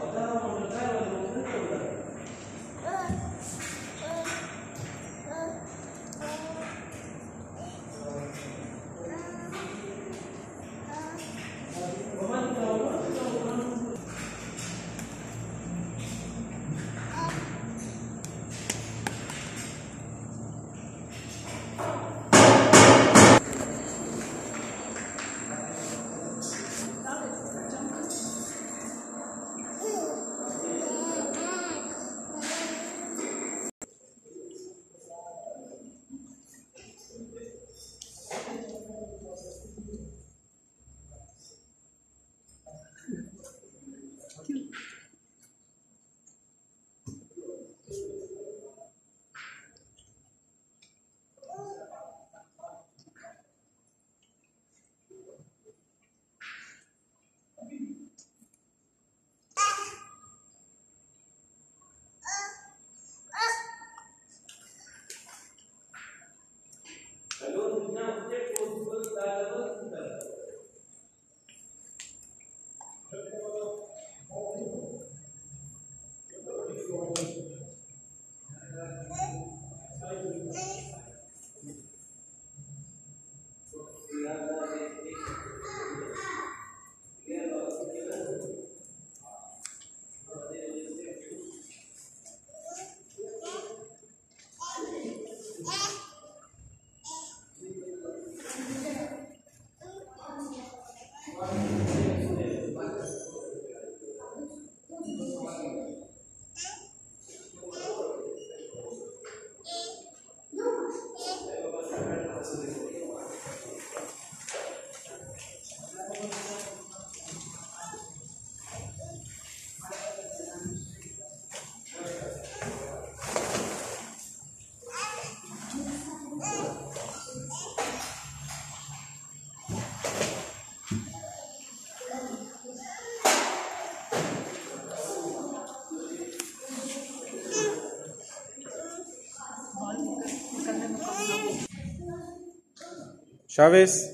네. Chávez.